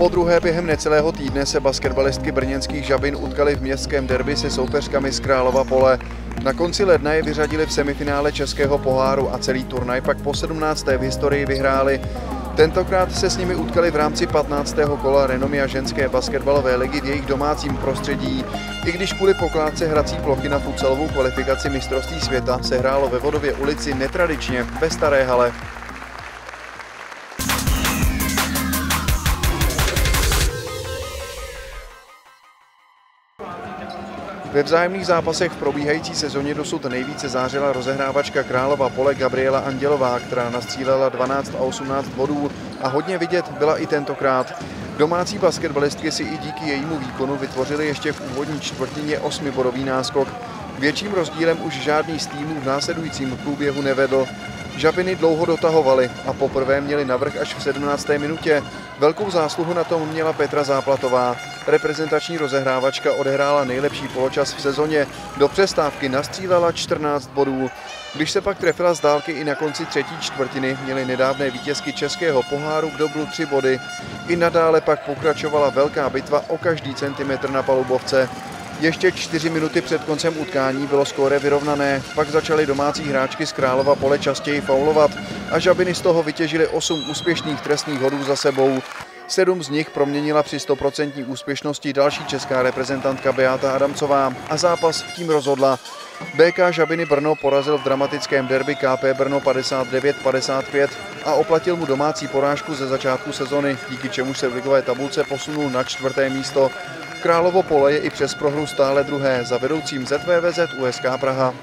Po druhé během necelého týdne se basketbalistky brněnských žabin utkali v městském derby se soupeřkami z Králova pole. Na konci ledna je vyřadili v semifinále Českého poháru a celý turnaj pak po 17. v historii vyhráli. Tentokrát se s nimi utkali v rámci 15. kola renomia ženské basketbalové ligy v jejich domácím prostředí. I když kvůli pokládce hrací plochy na futsalovou kvalifikaci mistrovství světa se hrálo ve Vodově ulici netradičně ve staré hale. Ve vzájemných zápasech v probíhající sezóně dosud nejvíce zářila rozehrávačka Králova pole Gabriela Andělová, která nastřílela 12 a 18 bodů a hodně vidět byla i tentokrát. Domácí basketbalistky si i díky jejímu výkonu vytvořili ještě v úvodní čtvrtině osmibodový náskok. Větším rozdílem už žádný z týmů v následujícím průběhu nevedl. Žabiny dlouho dotahovaly a poprvé měli navrh až v 17. minutě. Velkou zásluhu na tom měla Petra Záplatová. Reprezentační rozehrávačka odehrála nejlepší poločas v sezóně. Do přestávky nastřílela 14 bodů. Když se pak trefila z dálky i na konci třetí čtvrtiny, měly nedávné vítězky Českého poháru k dobru tři body. I nadále pak pokračovala velká bitva o každý centimetr na palubovce. Ještě čtyři minuty před koncem utkání bylo skóre vyrovnané, pak začaly domácí hráčky z Králova pole častěji faulovat a Žabiny z toho vytěžily osm úspěšných trestných hodů za sebou. Sedm z nich proměnila při 100% úspěšnosti další česká reprezentantka Beata Adamcová a zápas tím rozhodla. BK Žabiny Brno porazil v dramatickém derby KP Brno 59-55 a oplatil mu domácí porážku ze začátku sezony, díky čemu se v ligové tabulce posunul na čtvrté místo. Královo pole je i přes prohru stále druhé za vedoucím ZVVZ USK Praha.